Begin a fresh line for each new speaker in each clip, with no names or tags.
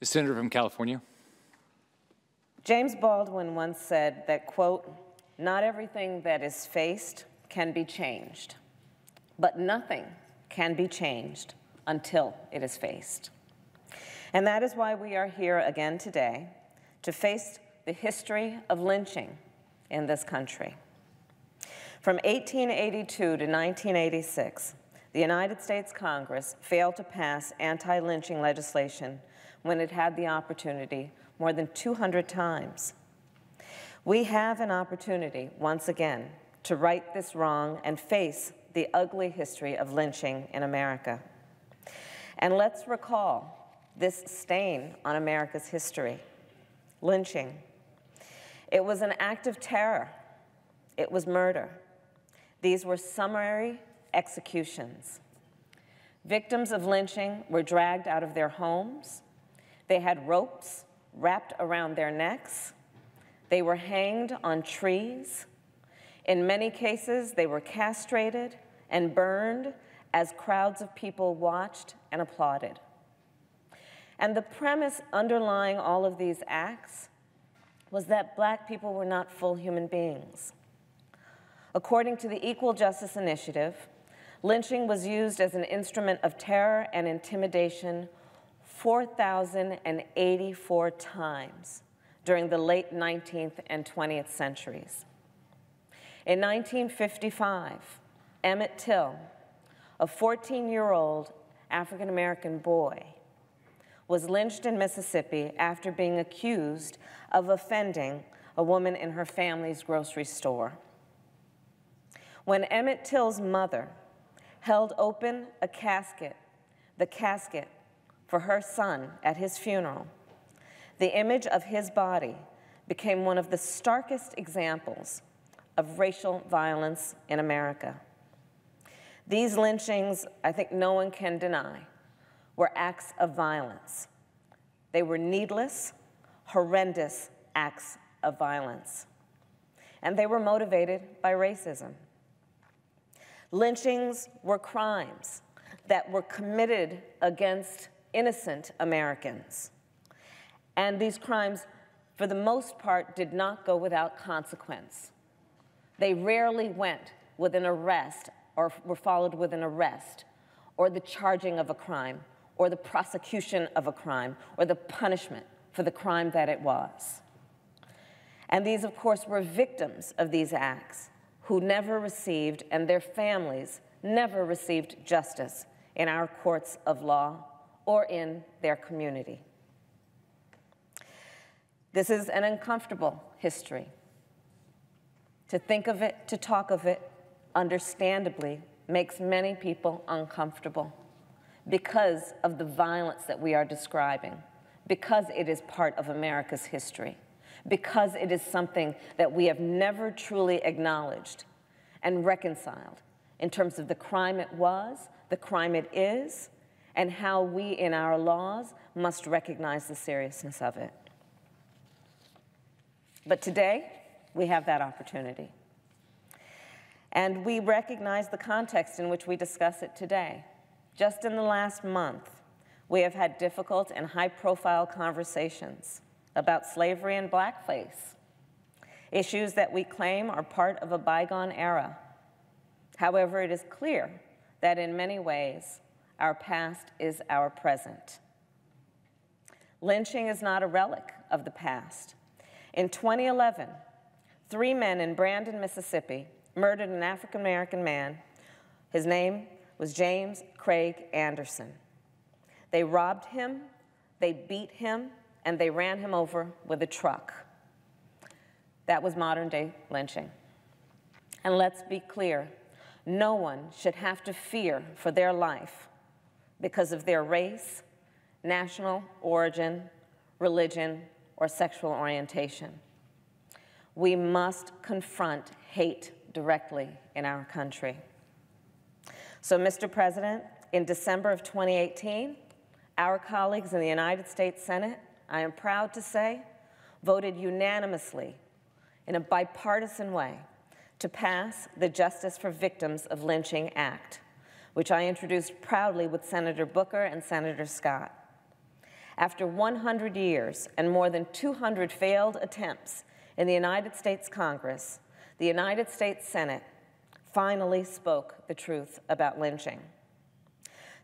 The senator from California.
James Baldwin once said that, quote, not everything that is faced can be changed, but nothing can be changed until it is faced. And that is why we are here again today to face the history of lynching in this country. From 1882 to 1986, the United States Congress failed to pass anti-lynching legislation when it had the opportunity more than 200 times. We have an opportunity, once again, to right this wrong and face the ugly history of lynching in America. And let's recall this stain on America's history, lynching. It was an act of terror. It was murder. These were summary executions. Victims of lynching were dragged out of their homes. They had ropes wrapped around their necks. They were hanged on trees. In many cases, they were castrated and burned as crowds of people watched and applauded. And the premise underlying all of these acts was that black people were not full human beings. According to the Equal Justice Initiative, lynching was used as an instrument of terror and intimidation 4,084 times during the late 19th and 20th centuries. In 1955, Emmett Till, a 14-year-old African-American boy, was lynched in Mississippi after being accused of offending a woman in her family's grocery store. When Emmett Till's mother held open a casket, the casket for her son at his funeral, the image of his body became one of the starkest examples of racial violence in America. These lynchings, I think no one can deny, were acts of violence. They were needless, horrendous acts of violence. And they were motivated by racism. Lynchings were crimes that were committed against innocent Americans. And these crimes, for the most part, did not go without consequence. They rarely went with an arrest or were followed with an arrest or the charging of a crime or the prosecution of a crime or the punishment for the crime that it was. And these, of course, were victims of these acts who never received, and their families never received justice in our courts of law or in their community. This is an uncomfortable history. To think of it, to talk of it, understandably, makes many people uncomfortable because of the violence that we are describing, because it is part of America's history, because it is something that we have never truly acknowledged and reconciled in terms of the crime it was, the crime it is, and how we in our laws must recognize the seriousness of it. But today, we have that opportunity. And we recognize the context in which we discuss it today. Just in the last month, we have had difficult and high-profile conversations about slavery and blackface, issues that we claim are part of a bygone era. However, it is clear that in many ways, our past is our present. Lynching is not a relic of the past. In 2011, three men in Brandon, Mississippi murdered an African American man. His name was James Craig Anderson. They robbed him, they beat him, and they ran him over with a truck. That was modern day lynching. And let's be clear no one should have to fear for their life because of their race, national origin, religion, or sexual orientation. We must confront hate directly in our country. So, Mr. President, in December of 2018, our colleagues in the United States Senate, I am proud to say, voted unanimously in a bipartisan way to pass the Justice for Victims of Lynching Act which I introduced proudly with Senator Booker and Senator Scott. After 100 years and more than 200 failed attempts in the United States Congress, the United States Senate finally spoke the truth about lynching.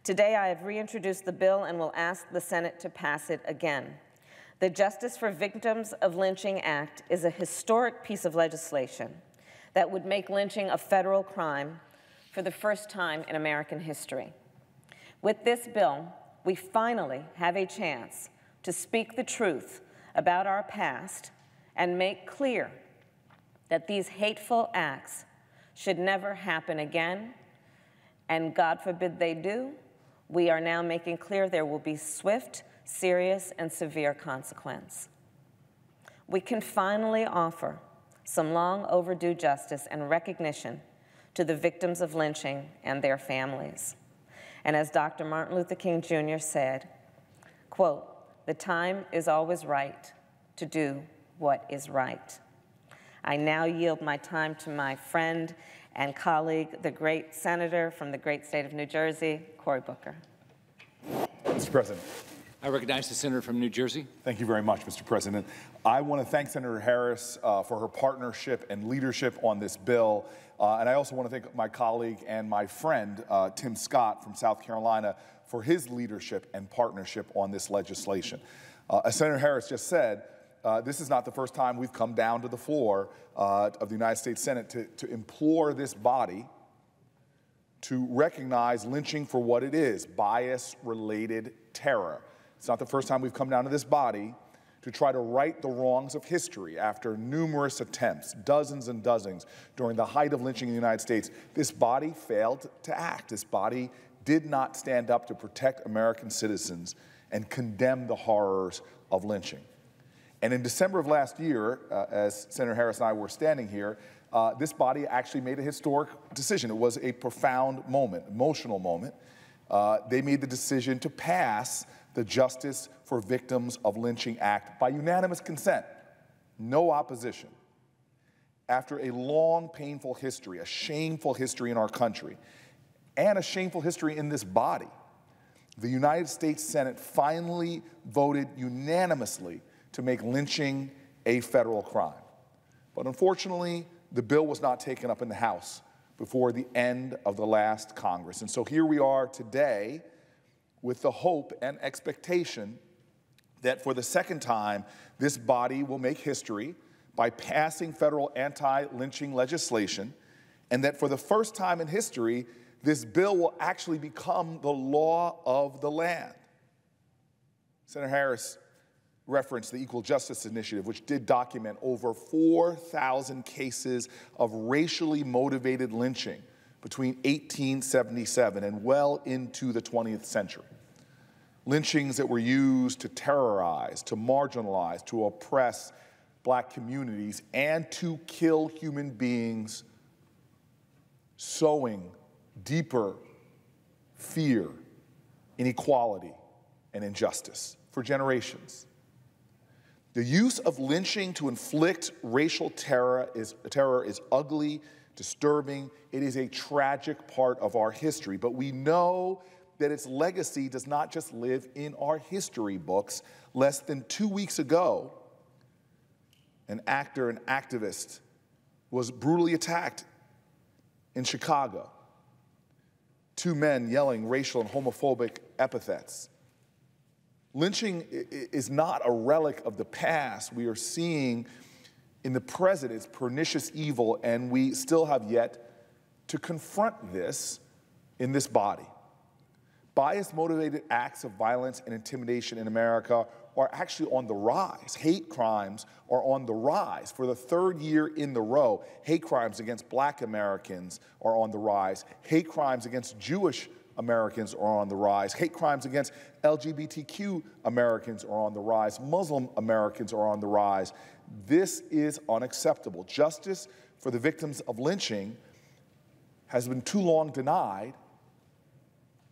Today, I have reintroduced the bill and will ask the Senate to pass it again. The Justice for Victims of Lynching Act is a historic piece of legislation that would make lynching a federal crime for the first time in American history. With this bill, we finally have a chance to speak the truth about our past and make clear that these hateful acts should never happen again, and God forbid they do, we are now making clear there will be swift, serious, and severe consequence. We can finally offer some long overdue justice and recognition to the victims of lynching and their families. And as Dr. Martin Luther King Jr. said, quote, the time is always right to do what is right. I now yield my time to my friend and colleague, the great senator from the great state of New Jersey, Cory Booker.
Mr. President.
I recognize the senator from New Jersey.
Thank you very much, Mr. President. I want to thank Senator Harris uh, for her partnership and leadership on this bill. Uh, and I also want to thank my colleague and my friend, uh, Tim Scott from South Carolina, for his leadership and partnership on this legislation. Uh, as Senator Harris just said, uh, this is not the first time we've come down to the floor uh, of the United States Senate to, to implore this body to recognize lynching for what it is bias related terror. It's not the first time we've come down to this body to try to right the wrongs of history after numerous attempts, dozens and dozens, during the height of lynching in the United States. This body failed to act. This body did not stand up to protect American citizens and condemn the horrors of lynching. And in December of last year, uh, as Senator Harris and I were standing here, uh, this body actually made a historic decision. It was a profound moment, emotional moment. Uh, they made the decision to pass the Justice for Victims of Lynching Act by unanimous consent, no opposition. After a long, painful history, a shameful history in our country, and a shameful history in this body, the United States Senate finally voted unanimously to make lynching a federal crime. But unfortunately, the bill was not taken up in the House before the end of the last Congress. And so here we are today with the hope and expectation that for the second time, this body will make history by passing federal anti lynching legislation, and that for the first time in history, this bill will actually become the law of the land. Senator Harris referenced the Equal Justice Initiative, which did document over 4,000 cases of racially motivated lynching between 1877 and well into the 20th century. Lynchings that were used to terrorize, to marginalize, to oppress black communities, and to kill human beings, sowing deeper fear, inequality, and injustice for generations. The use of lynching to inflict racial terror is, terror is ugly, disturbing. It is a tragic part of our history. But we know that its legacy does not just live in our history books. Less than two weeks ago, an actor and activist was brutally attacked in Chicago. Two men yelling racial and homophobic epithets. Lynching is not a relic of the past. We are seeing in the present its pernicious evil, and we still have yet to confront this in this body. Bias motivated acts of violence and intimidation in America are actually on the rise. Hate crimes are on the rise. For the third year in the row, hate crimes against black Americans are on the rise. Hate crimes against Jewish Americans are on the rise. Hate crimes against LGBTQ Americans are on the rise. Muslim Americans are on the rise. This is unacceptable. Justice for the victims of lynching has been too long denied.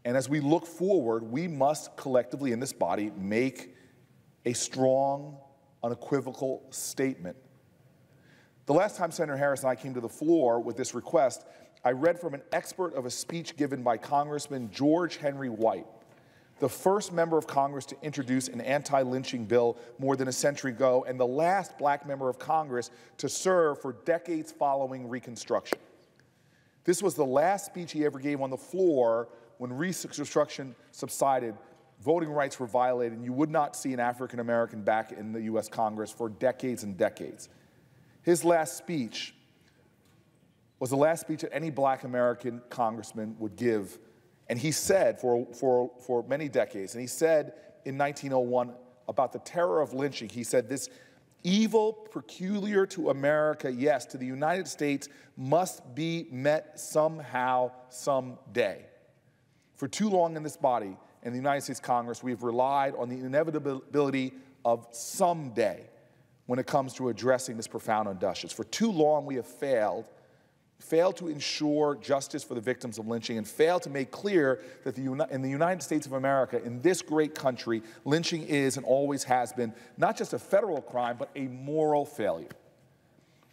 And as we look forward, we must collectively in this body make a strong, unequivocal statement. The last time Senator Harris and I came to the floor with this request, I read from an expert of a speech given by Congressman George Henry White, the first member of Congress to introduce an anti lynching bill more than a century ago, and the last black member of Congress to serve for decades following Reconstruction. This was the last speech he ever gave on the floor when Reconstruction subsided. Voting rights were violated, and you would not see an African American back in the US Congress for decades and decades. His last speech was the last speech that any black American congressman would give. And he said for, for, for many decades, and he said in 1901 about the terror of lynching, he said, This evil peculiar to America, yes, to the United States, must be met somehow, someday. For too long in this body, in the United States Congress, we've relied on the inevitability of someday when it comes to addressing this profound injustice. For too long, we have failed failed to ensure justice for the victims of lynching, and failed to make clear that the, in the United States of America, in this great country, lynching is and always has been not just a federal crime, but a moral failure.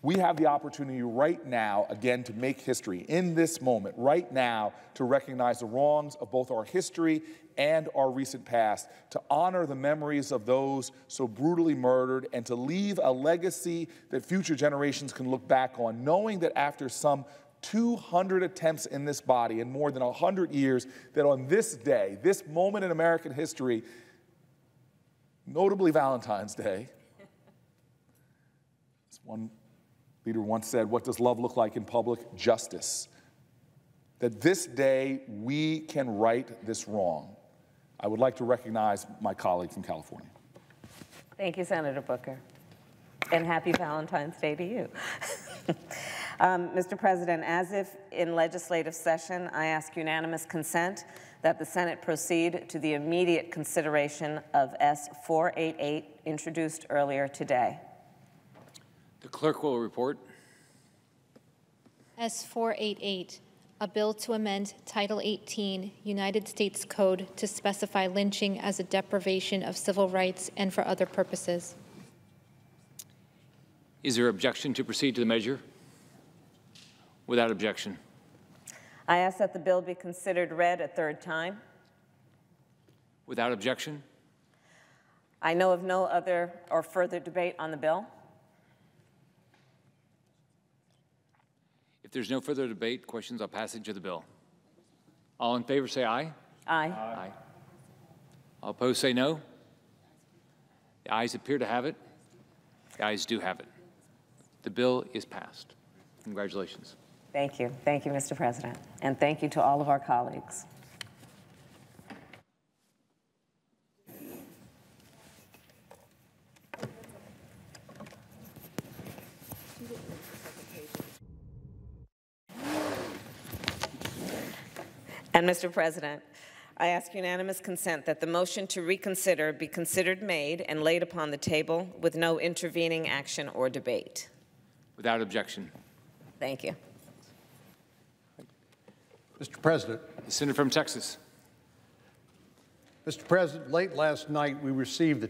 We have the opportunity right now, again, to make history in this moment, right now, to recognize the wrongs of both our history and our recent past, to honor the memories of those so brutally murdered, and to leave a legacy that future generations can look back on, knowing that after some 200 attempts in this body in more than 100 years, that on this day, this moment in American history, notably Valentine's Day, as one leader once said, What does love look like in public? Justice. That this day we can right this wrong. I would like to recognize my colleague from California.
Thank you, Senator Booker. And happy Valentine's Day to you. um, Mr. President, as if in legislative session, I ask unanimous consent that the Senate proceed to the immediate consideration of S 488 introduced earlier today.
The clerk will report.
S 488, a bill to amend Title 18 United States Code to specify lynching as a deprivation of civil rights and for other purposes.
Is there objection to proceed to the measure? Without objection.
I ask that the bill be considered read a third time.
Without objection.
I know of no other or further debate on the bill.
There's no further debate, questions on passage of the bill. All in favor say aye.
Aye.
Aye. All opposed say no. The ayes appear to have it. The ayes do have it. The bill is passed. Congratulations.
Thank you. Thank you, Mr. President. And thank you to all of our colleagues. And Mr. President, I ask unanimous consent that the motion to reconsider be considered made and laid upon the table with no intervening action or debate.
Without objection.
Thank you.
Mr. President,
The senator from Texas.
Mr. President, late last night we received the